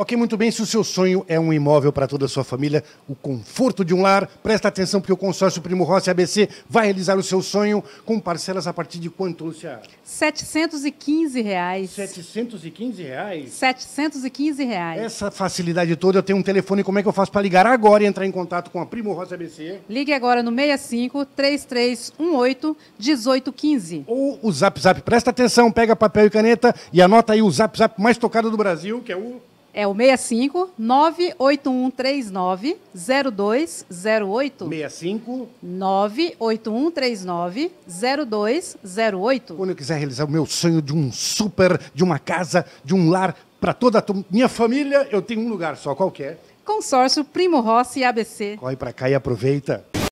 Ok, muito bem. Se o seu sonho é um imóvel para toda a sua família, o conforto de um lar, presta atenção porque o consórcio Primo Rossi ABC vai realizar o seu sonho com parcelas a partir de quanto, Luciana? 715 reais. 715 reais? 715 reais. Essa facilidade toda, eu tenho um telefone, como é que eu faço para ligar agora e entrar em contato com a Primo Rossi ABC? Ligue agora no 65 3318 1815. Ou o Zap Zap. Presta atenção, pega papel e caneta e anota aí o Zap Zap mais tocado do Brasil, que é o... É o 65 98139 0208. 65. 98139 0208. Quando eu quiser realizar o meu sonho de um super, de uma casa, de um lar para toda a tu- minha família, eu tenho um lugar só, qualquer. Consórcio Primo Rossi ABC. Corre para cá e aproveita.